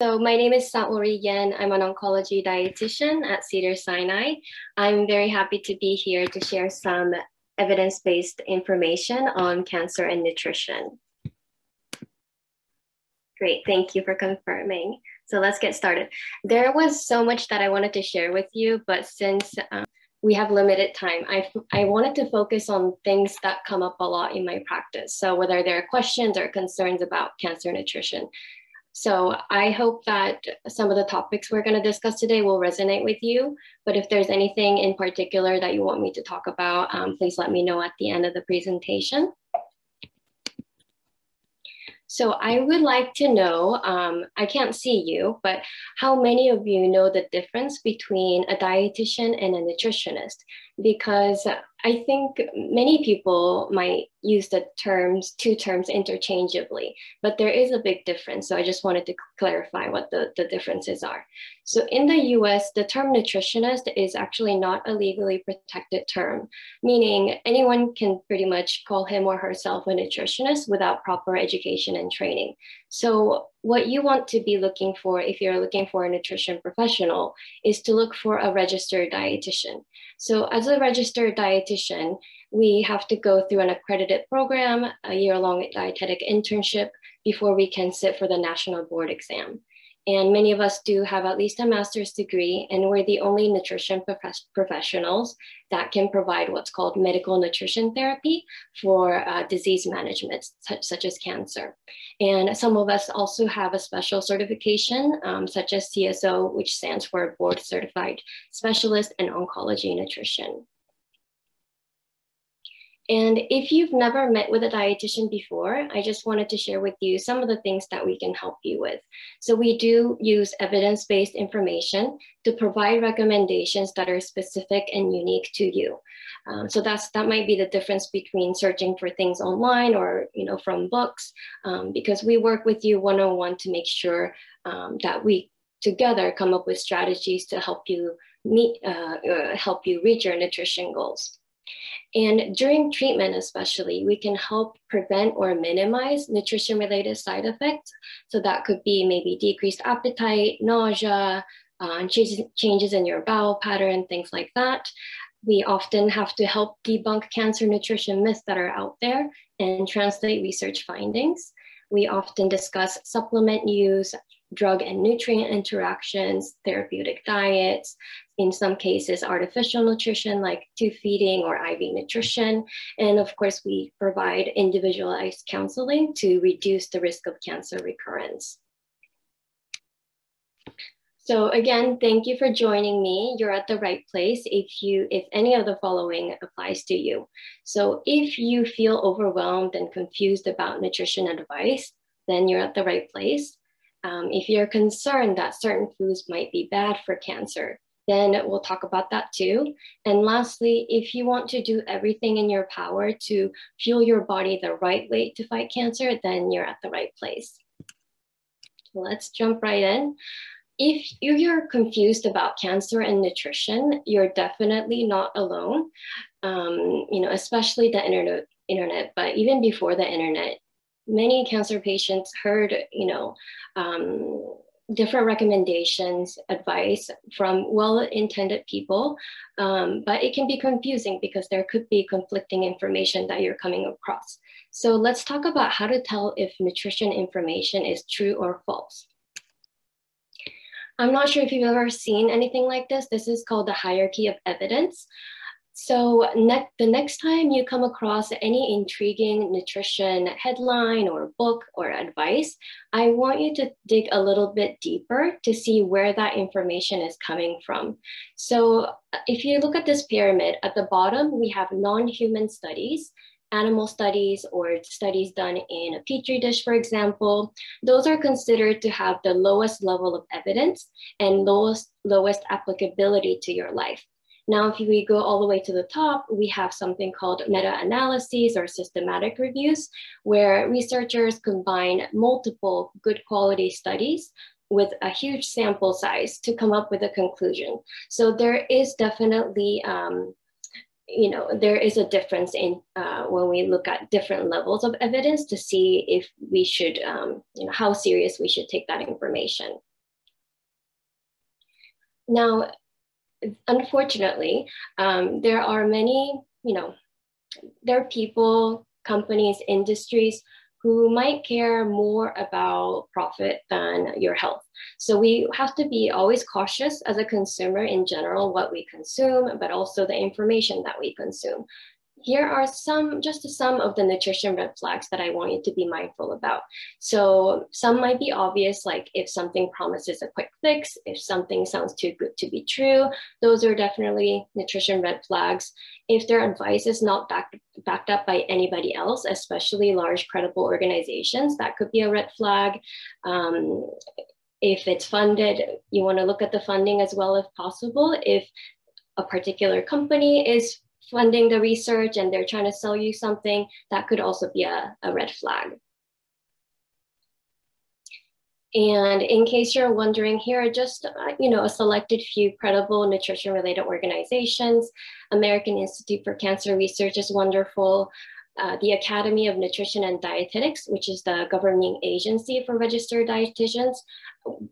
So my name is Saori Yen. I'm an oncology dietitian at Cedars-Sinai. I'm very happy to be here to share some evidence-based information on cancer and nutrition. Great, thank you for confirming. So let's get started. There was so much that I wanted to share with you, but since um, we have limited time, I, I wanted to focus on things that come up a lot in my practice. So whether there are questions or concerns about cancer nutrition. So I hope that some of the topics we're going to discuss today will resonate with you. But if there's anything in particular that you want me to talk about, um, please let me know at the end of the presentation. So I would like to know, um, I can't see you, but how many of you know the difference between a dietitian and a nutritionist? Because I think many people might use the terms, two terms interchangeably, but there is a big difference. So I just wanted to clarify what the, the differences are. So in the US, the term nutritionist is actually not a legally protected term, meaning anyone can pretty much call him or herself a nutritionist without proper education and training. So what you want to be looking for if you're looking for a nutrition professional is to look for a registered dietitian. So as a registered dietitian, we have to go through an accredited program, a year-long dietetic internship before we can sit for the national board exam. And many of us do have at least a master's degree, and we're the only nutrition prof- professionals that can provide what's called medical nutrition therapy for uh, disease management, such, such, as cancer. And some of us also have a special certification, um, such as CSO, which stands for Board Certified Specialist in Oncology Nutrition. And if you've never met with a dietitian before, I just wanted to share with you some of the things that we can help you with. So we do use evidence-based information to provide recommendations that are specific and unique to you. Um, so that's that might be the difference between searching for things online or you know from books, um, because we work with you one-on-one to make sure um, that we together come up with strategies to help you meet, uh, uh, help you reach your nutrition goals. And during treatment, especially, we can help prevent or minimize nutrition related side effects. So that could be maybe decreased appetite, nausea, uh, changes, changes in your bowel pattern, things like that. We often have to help debunk cancer nutrition myths that are out there and translate research findings. We often discuss supplement use, drug and nutrient interactions, therapeutic diets, in some cases, artificial nutrition like tube feeding or IV nutrition. And of course, we provide individualized counseling to reduce the risk of cancer recurrence. So again, thank you for joining me. You're at the right place if you if any of the following applies to you. So if you feel overwhelmed and confused about nutrition advice, then you're at the right place. Um, if you're concerned that certain foods might be bad for cancer, then we'll talk about that too. And lastly, if you want to do everything in your power to fuel your body the right way to fight cancer, then you're at the right place. Let's jump right in. If you're confused about cancer and nutrition, you're definitely not alone. Um, you know, especially the internet, internet, but even before the internet, many cancer patients heard, you know, um, different recommendations, advice from well-intended people, um, but it can be confusing because there could be conflicting information that you're coming across. So let's talk about how to tell if nutrition information is true or false. I'm not sure if you've ever seen anything like this. This is called the hierarchy of evidence. So ne the next time you come across any intriguing nutrition headline or book or advice, I want you to dig a little bit deeper to see where that information is coming from. So uh, if you look at this pyramid, at the bottom, we have non-human studies, animal studies or studies done in a petri dish, for example, those are considered to have the lowest level of evidence and lowest, lowest applicability to your life. Now, if we go all the way to the top, we have something called meta-analyses or systematic reviews, where researchers combine multiple good quality studies with a huge sample size to come up with a conclusion. So there is definitely, um, you know, there is a difference in uh, when we look at different levels of evidence to see if we should, um, you know, how serious we should take that information. now, unfortunately, um, there are many, you know, there are people, companies, industries who might care more about profit than your health. So we have to be always cautious as a consumer in general, what we consume, but also the information that we consume here are some, just some of the nutrition red flags that I want you to be mindful about. So some might be obvious, like if something promises a quick fix, if something sounds too good to be true, those are definitely nutrition red flags. If their advice is not backed, backed up by anybody else, especially large credible organizations, that could be a red flag. Um, if it's funded, you want to look at the funding as well if possible. If a particular company is funding the research and they're trying to sell you something, that could also be a, a red flag. And in case you're wondering, here are just uh, you know a selected few credible nutrition-related organizations. American Institute for Cancer Research is wonderful. Uh, the Academy of Nutrition and Dietetics, which is the governing agency for registered dietitians,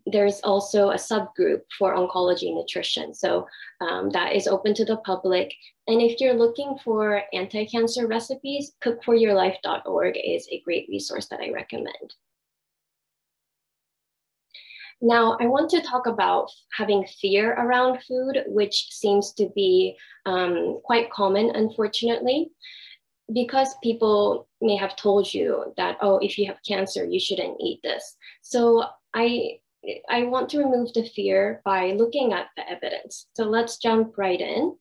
there's also a subgroup for oncology nutrition. So um, that is open to the public. And if you're looking for anti-cancer recipes, cookforyourlife.org is a great resource that I recommend. Now, I want to talk about having fear around food, which seems to be um, quite common, unfortunately, because people may have told you that, oh, if you have cancer, you shouldn't eat this. So I I want to remove the fear by looking at the evidence. So let's jump right in.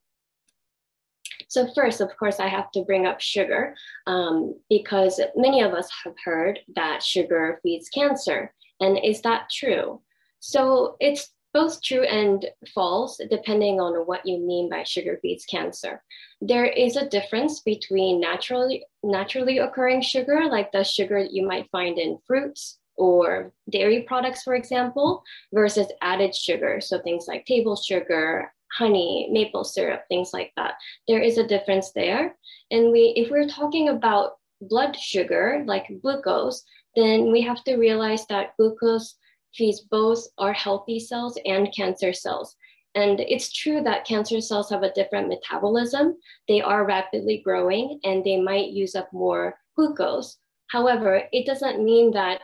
So first, of course, I have to bring up sugar um, because many of us have heard that sugar feeds cancer. And is that true? So it's both true and false, depending on what you mean by sugar feeds cancer. There is a difference between naturally, naturally occurring sugar, like the sugar you might find in fruits, or dairy products, for example, versus added sugar. So things like table sugar, honey, maple syrup, things like that. There is a difference there. And we, if we're talking about blood sugar, like glucose, then we have to realize that glucose feeds both our healthy cells and cancer cells. And it's true that cancer cells have a different metabolism. They are rapidly growing and they might use up more glucose. However, it doesn't mean that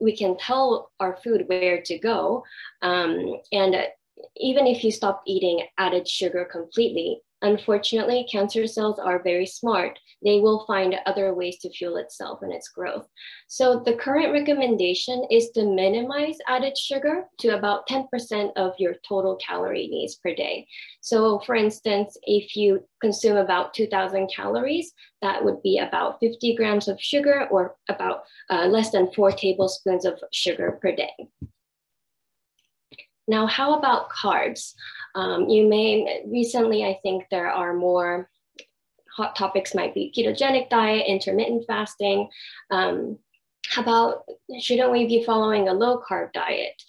we can tell our food where to go. Um, and even if you stop eating added sugar completely, unfortunately, cancer cells are very smart. They will find other ways to fuel itself and its growth. So the current recommendation is to minimize added sugar to about 10% of your total calorie needs per day. So for instance, if you consume about 2000 calories, that would be about 50 grams of sugar or about uh, less than four tablespoons of sugar per day. Now, how about carbs? Um, you may, recently, I think there are more hot topics might be ketogenic diet, intermittent fasting. Um, how about, shouldn't we be following a low carb diet?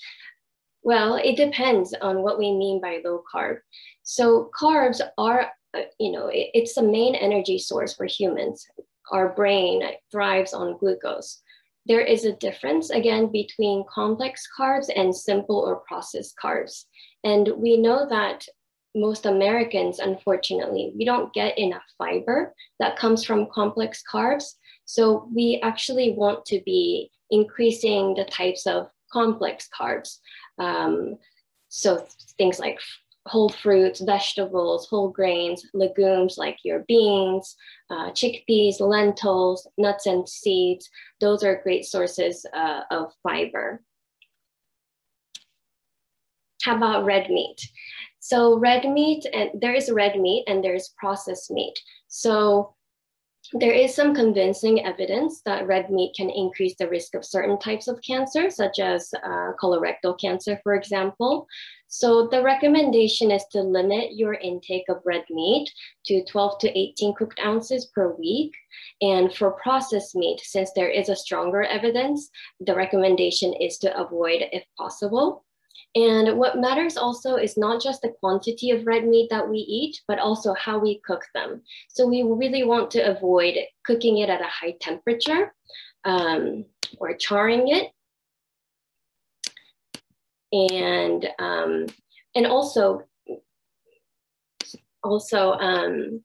Well, it depends on what we mean by low carb. So carbs are, uh, you know, it, it's the main energy source for humans. Our brain thrives on glucose there is a difference again between complex carbs and simple or processed carbs. And we know that most Americans, unfortunately, we don't get enough fiber that comes from complex carbs. So we actually want to be increasing the types of complex carbs. Um, so things like whole fruits, vegetables, whole grains, legumes like your beans, uh, chickpeas, lentils, nuts and seeds. Those are great sources uh, of fiber. How about red meat? So red meat, and there is red meat and there's processed meat. So there is some convincing evidence that red meat can increase the risk of certain types of cancer, such as uh, colorectal cancer, for example. So the recommendation is to limit your intake of red meat to 12 to 18 cooked ounces per week. And for processed meat, since there is a stronger evidence, the recommendation is to avoid if possible. And what matters also is not just the quantity of red meat that we eat, but also how we cook them. So we really want to avoid cooking it at a high temperature um, or charring it. And um, and also, also, um,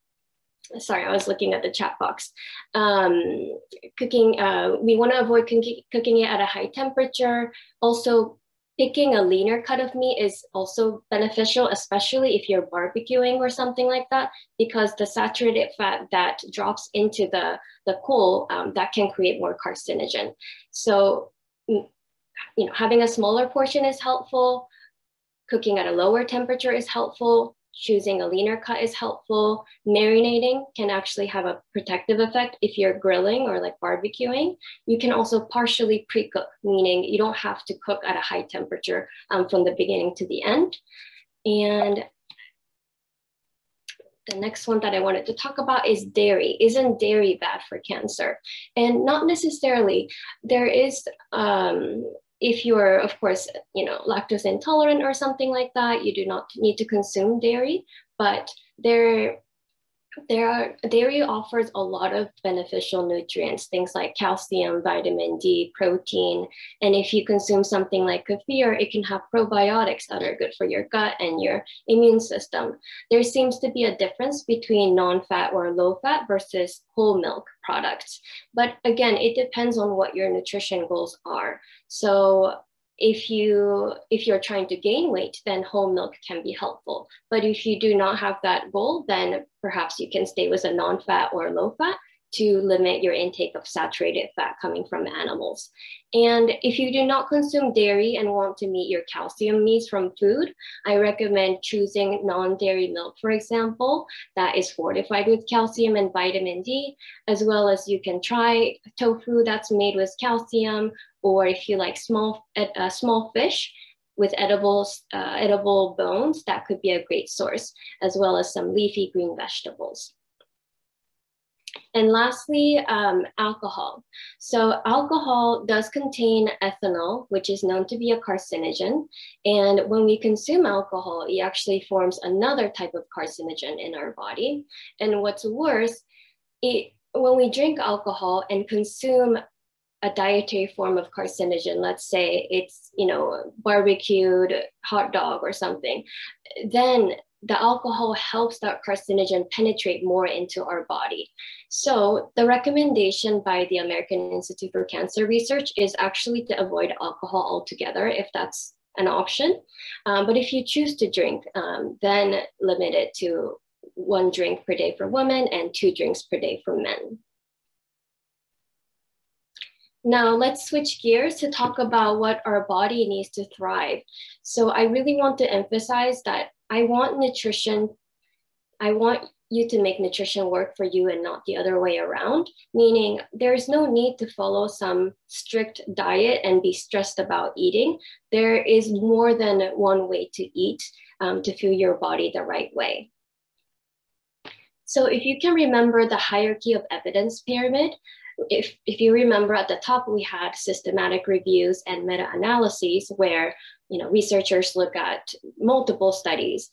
sorry, I was looking at the chat box. Um, cooking, uh, we want to avoid cooking, cooking it at a high temperature. Also, picking a leaner cut of meat is also beneficial, especially if you're barbecuing or something like that, because the saturated fat that drops into the, the coal, um, that can create more carcinogen. So, mm, you know, having a smaller portion is helpful. Cooking at a lower temperature is helpful choosing a leaner cut is helpful. Marinating can actually have a protective effect if you're grilling or like barbecuing. You can also partially pre-cook, meaning you don't have to cook at a high temperature um, from the beginning to the end. And the next one that I wanted to talk about is dairy. Isn't dairy bad for cancer? And not necessarily. There is um, if you're, of course, you know, lactose intolerant or something like that, you do not need to consume dairy, but there, there are, dairy offers a lot of beneficial nutrients, things like calcium, vitamin D, protein. And if you consume something like kefir, it can have probiotics that are good for your gut and your immune system. There seems to be a difference between non-fat or low-fat versus whole milk products. But again, it depends on what your nutrition goals are. So if you if you're trying to gain weight then whole milk can be helpful but if you do not have that goal then perhaps you can stay with a non-fat or low fat to limit your intake of saturated fat coming from animals. And if you do not consume dairy and want to meet your calcium needs from food, I recommend choosing non-dairy milk, for example, that is fortified with calcium and vitamin D, as well as you can try tofu that's made with calcium, or if you like small, uh, small fish, with edible, uh, edible bones, that could be a great source, as well as some leafy green vegetables. And lastly, um, alcohol. So alcohol does contain ethanol, which is known to be a carcinogen. And when we consume alcohol, it actually forms another type of carcinogen in our body. And what's worse, it, when we drink alcohol and consume a dietary form of carcinogen, let's say it's, you know, barbecued hot dog or something, then the alcohol helps that carcinogen penetrate more into our body. So the recommendation by the American Institute for Cancer Research is actually to avoid alcohol altogether if that's an option. Um, but if you choose to drink, um, then limit it to one drink per day for women and two drinks per day for men. Now let's switch gears to talk about what our body needs to thrive. So I really want to emphasize that I want nutrition, I want you to make nutrition work for you and not the other way around, meaning there's no need to follow some strict diet and be stressed about eating. There is more than one way to eat um, to fuel your body the right way. So if you can remember the hierarchy of evidence pyramid, if, if you remember at the top, we had systematic reviews and meta-analyses where you know, researchers look at multiple studies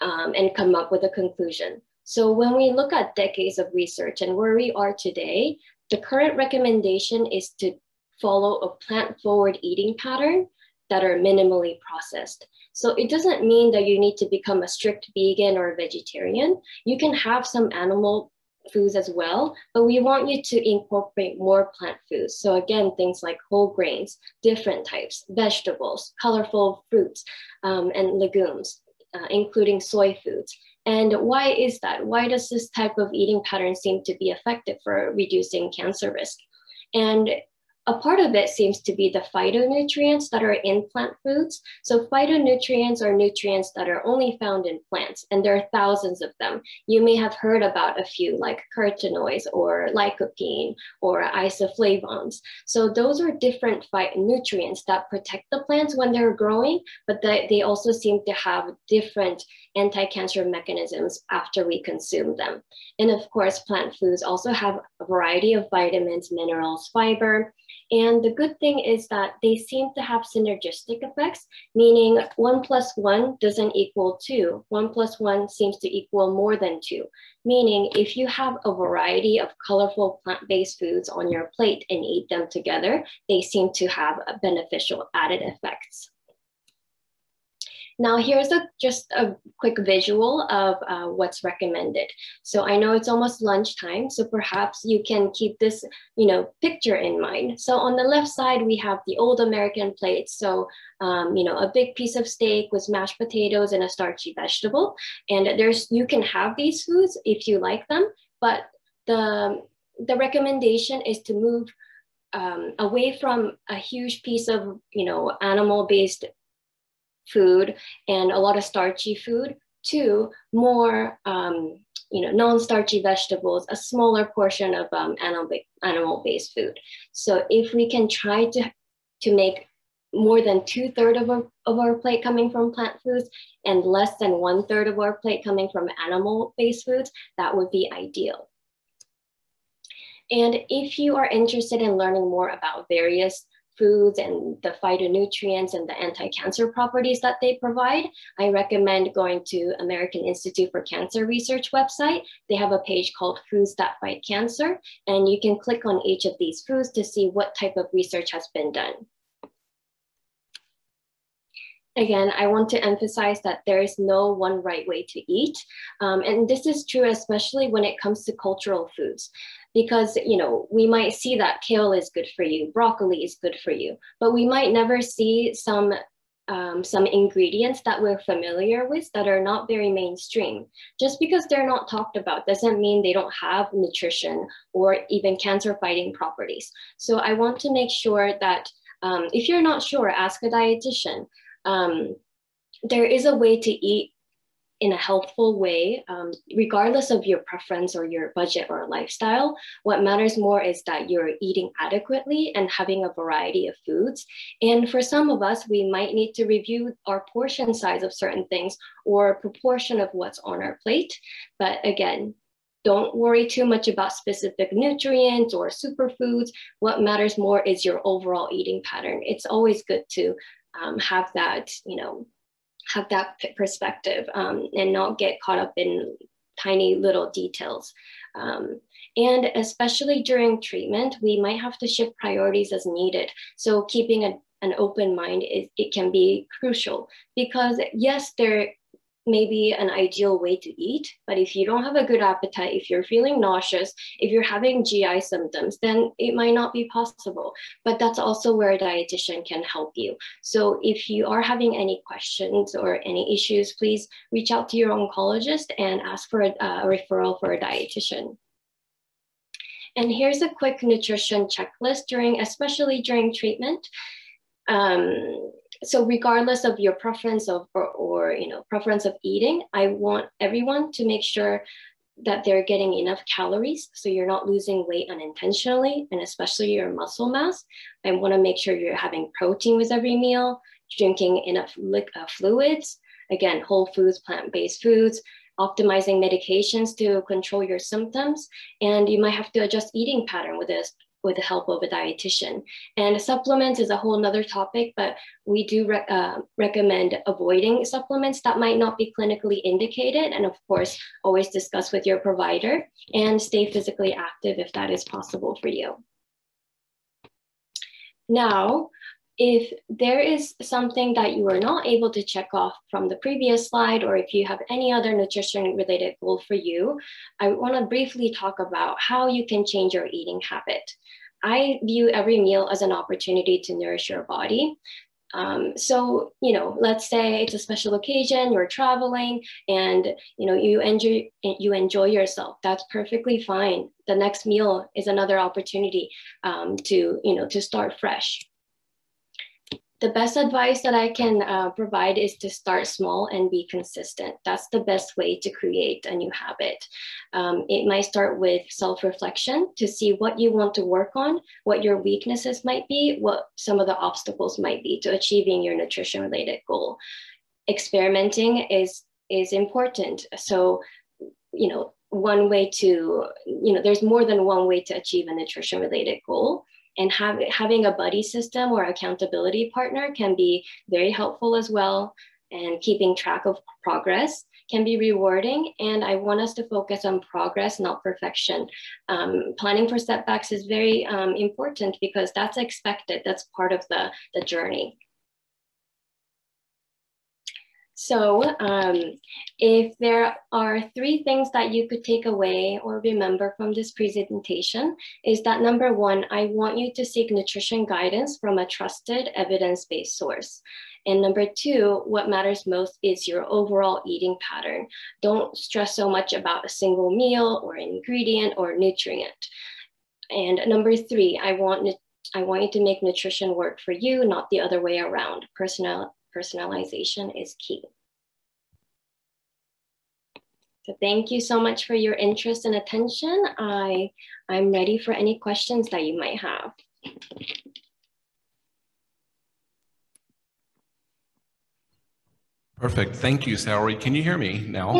um, and come up with a conclusion. So when we look at decades of research and where we are today, the current recommendation is to follow a plant-forward eating pattern that are minimally processed. So it doesn't mean that you need to become a strict vegan or vegetarian. You can have some animal foods as well, but we want you to incorporate more plant foods. So again, things like whole grains, different types, vegetables, colorful fruits, um, and legumes, uh, including soy foods. And why is that? Why does this type of eating pattern seem to be effective for reducing cancer risk? And a part of it seems to be the phytonutrients that are in plant foods. So phytonutrients are nutrients that are only found in plants, and there are thousands of them. You may have heard about a few like carotenoids or lycopene or isoflavones. So those are different phytonutrients that protect the plants when they're growing, but they also seem to have different anti-cancer mechanisms after we consume them. And of course, plant foods also have a variety of vitamins, minerals, fiber, and the good thing is that they seem to have synergistic effects, meaning one plus one doesn't equal two. One plus one seems to equal more than two, meaning if you have a variety of colorful plant-based foods on your plate and eat them together, they seem to have beneficial added effects. Now here's a, just a quick visual of uh, what's recommended. So I know it's almost lunchtime, so perhaps you can keep this you know, picture in mind. So on the left side, we have the old American plate. So, um, you know, a big piece of steak with mashed potatoes and a starchy vegetable. And there's, you can have these foods if you like them, but the, the recommendation is to move um, away from a huge piece of, you know, animal-based food and a lot of starchy food to more um, you know non-starchy vegetables a smaller portion of um, animal animal-based food. So if we can try to to make more than two-thirds of our, of our plate coming from plant foods and less than one-third of our plate coming from animal-based foods that would be ideal. And if you are interested in learning more about various foods and the phytonutrients and the anti-cancer properties that they provide, I recommend going to American Institute for Cancer Research website. They have a page called Foods That Fight Cancer, and you can click on each of these foods to see what type of research has been done. Again, I want to emphasize that there is no one right way to eat. Um, and this is true, especially when it comes to cultural foods because you know we might see that kale is good for you broccoli is good for you but we might never see some um, some ingredients that we're familiar with that are not very mainstream. Just because they're not talked about doesn't mean they don't have nutrition or even cancer fighting properties. So i want to make sure that um, if you're not sure ask a dietitian. Um, there is a way to eat in a helpful way, um, regardless of your preference or your budget or lifestyle. What matters more is that you're eating adequately and having a variety of foods. And for some of us, we might need to review our portion size of certain things or proportion of what's on our plate. But again, don't worry too much about specific nutrients or superfoods. What matters more is your overall eating pattern. It's always good to um, have that, you know, have that perspective um, and not get caught up in tiny little details. Um, and especially during treatment, we might have to shift priorities as needed. So keeping a, an open mind, is, it can be crucial because yes, there maybe an ideal way to eat. But if you don't have a good appetite, if you're feeling nauseous, if you're having GI symptoms, then it might not be possible. But that's also where a dietitian can help you. So if you are having any questions or any issues, please reach out to your oncologist and ask for a, a referral for a dietitian. And here's a quick nutrition checklist during, especially during treatment. Um, so regardless of your preference of or, or you know preference of eating i want everyone to make sure that they're getting enough calories so you're not losing weight unintentionally and especially your muscle mass. I want to make sure you're having protein with every meal drinking enough uh, fluids again whole foods plant-based foods optimizing medications to control your symptoms and you might have to adjust eating pattern with a with the help of a dietitian. And supplements is a whole nother topic, but we do re uh, recommend avoiding supplements that might not be clinically indicated. And of course, always discuss with your provider and stay physically active if that is possible for you. Now, if there is something that you are not able to check off from the previous slide, or if you have any other nutrition related goal for you, I wanna briefly talk about how you can change your eating habit. I view every meal as an opportunity to nourish your body. Um, so, you know, let's say it's a special occasion, you're traveling and, you know, you enjoy, you enjoy yourself. That's perfectly fine. The next meal is another opportunity um, to, you know, to start fresh the best advice that I can uh, provide is to start small and be consistent. That's the best way to create a new habit. Um, it might start with self reflection to see what you want to work on, what your weaknesses might be, what some of the obstacles might be to achieving your nutrition related goal. Experimenting is, is important. So, you know, one way to, you know, there's more than one way to achieve a nutrition related goal and have, having a buddy system or accountability partner can be very helpful as well. And keeping track of progress can be rewarding. And I want us to focus on progress, not perfection. Um, planning for setbacks is very um, important because that's expected. That's part of the, the journey. So, um, if there are three things that you could take away or remember from this presentation, is that number one, I want you to seek nutrition guidance from a trusted evidence based source. And number two, what matters most is your overall eating pattern. Don't stress so much about a single meal or ingredient or nutrient. And number three, I want I want you to make nutrition work for you, not the other way around. Personal personalization is key. So thank you so much for your interest and attention. I, I'm ready for any questions that you might have. Perfect. Thank you, Saori. Can you hear me now?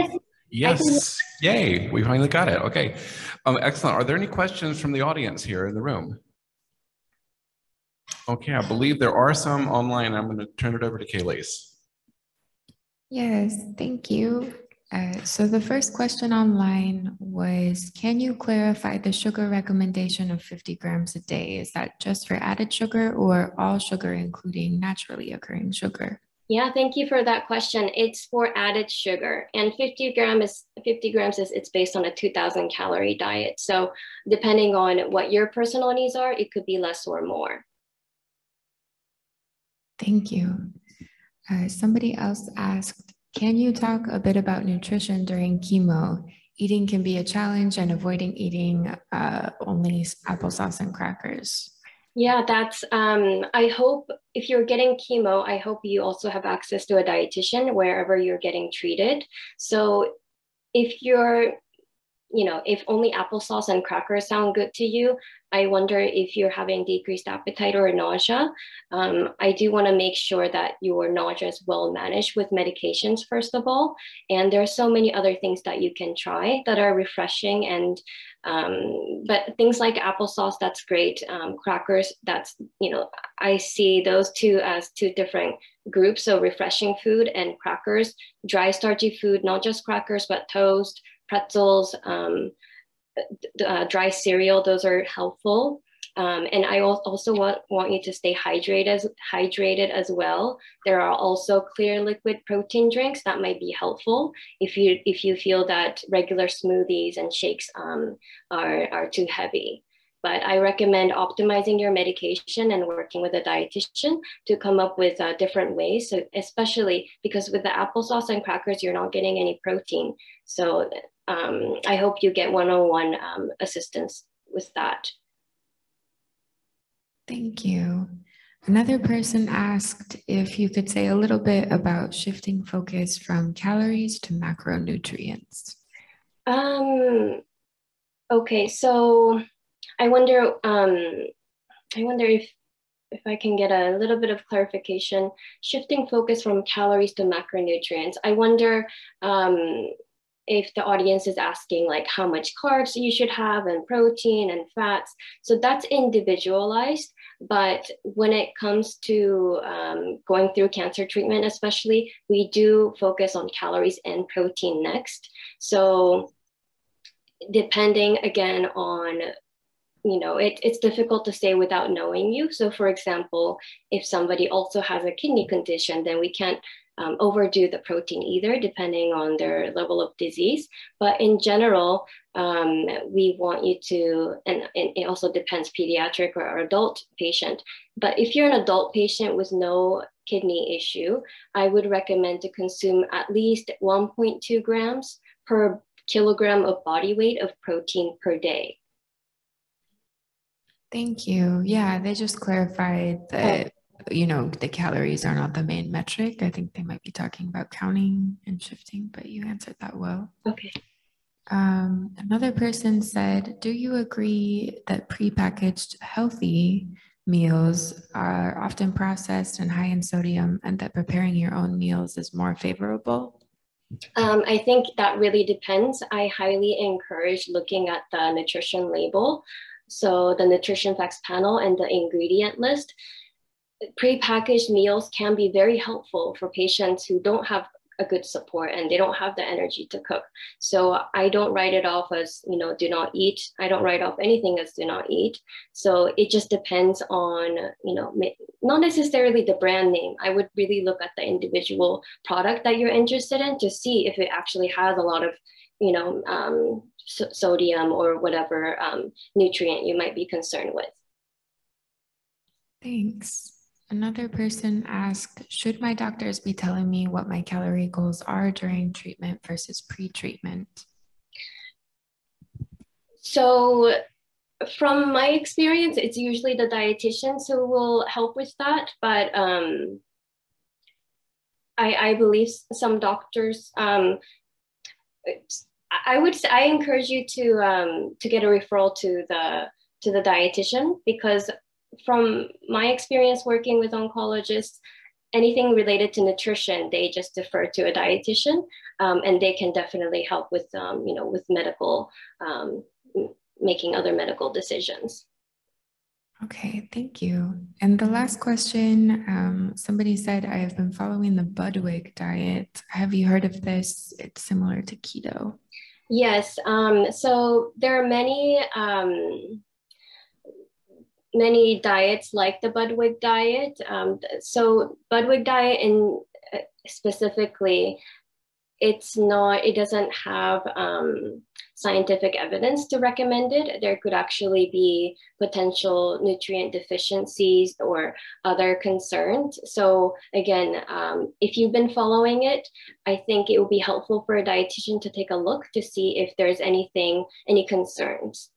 Yes. Yes. Yay. We finally got it. Okay. Um, excellent. Are there any questions from the audience here in the room? Okay, I believe there are some online. I'm going to turn it over to Kaylace. Yes, thank you. Uh, so the first question online was, can you clarify the sugar recommendation of 50 grams a day? Is that just for added sugar or all sugar, including naturally occurring sugar? Yeah, thank you for that question. It's for added sugar, and 50 grams is 50 grams is it's based on a 2,000 calorie diet. So depending on what your personal needs are, it could be less or more. Thank you. Uh, somebody else asked, can you talk a bit about nutrition during chemo? Eating can be a challenge and avoiding eating uh, only applesauce and crackers. Yeah, that's, um, I hope if you're getting chemo, I hope you also have access to a dietitian wherever you're getting treated. So if you're you know, if only applesauce and crackers sound good to you, I wonder if you're having decreased appetite or nausea. Um, I do want to make sure that your nausea is well managed with medications, first of all. And there are so many other things that you can try that are refreshing. And, um, but things like applesauce, that's great. Um, crackers, that's, you know, I see those two as two different groups. So refreshing food and crackers, dry starchy food, not just crackers, but toast pretzels, um, uh, dry cereal, those are helpful. Um, and I also want, want you to stay hydrated as, hydrated as well. There are also clear liquid protein drinks that might be helpful if you if you feel that regular smoothies and shakes um, are, are too heavy. But I recommend optimizing your medication and working with a dietitian to come up with uh, different ways. So especially because with the applesauce and crackers, you're not getting any protein. So um, I hope you get one-on-one um, assistance with that. Thank you. Another person asked if you could say a little bit about shifting focus from calories to macronutrients. Um, okay, so I wonder, um, I wonder if if I can get a little bit of clarification, shifting focus from calories to macronutrients. I wonder um, if the audience is asking like how much carbs you should have and protein and fats. So that's individualized. But when it comes to um, going through cancer treatment, especially, we do focus on calories and protein next. So depending again on you know it, it's difficult to say without knowing you so for example if somebody also has a kidney condition then we can't um, overdo the protein either, depending on their level of disease. But in general, um, we want you to, and, and, it also depends pediatric or adult patient. But if you're an adult patient with no kidney issue, I would recommend to consume at least 1.2 grams per kilogram of body weight of protein per day. Thank you. Yeah, they just clarified that you know, the calories are not the main metric. I think they might be talking about counting and shifting, but you answered that well. Okay. Um, another person said, Do you agree that prepackaged healthy meals are often processed and high in sodium and that preparing your own meals is more favorable? Um, I think that really depends. I highly encourage looking at the nutrition label. So, the nutrition facts panel and the ingredient list prepackaged meals can be very helpful for patients who don't have a good support and they don't have the energy to cook. So I don't write it off as, you know, do not eat. I don't write off anything as do not eat. So it just depends on, you know, not necessarily the brand name. I would really look at the individual product that you're interested in to see if it actually has a lot of, you know, um, so- sodium or whatever um, nutrient you might be concerned with. Thanks. Another person asked, should my doctors be telling me what my calorie goals are during treatment versus pre-treatment? So from my experience, it's usually the dietitians who will help with that. But um, I, I believe some doctors, um, I would I encourage you to um, to get a referral to the to the dietitian because from my experience working with oncologists, anything related to nutrition, they just defer to a dietitian, um, and they can definitely help with, um, you know, with medical, um, making other medical decisions. Okay, thank you. And the last question, um, somebody said, I have been following the Budwig diet. Have you heard of this? It's similar to keto. Yes. Um, so there are many um, many diets like the Budwig diet. Um, so Budwig diet in uh, specifically, it's not, it doesn't have um, scientific evidence to recommend it. There could actually be potential nutrient deficiencies or other concerns. So again, um, if you've been following it, I think it would be helpful for a dietitian to take a look to see if there's anything, any concerns.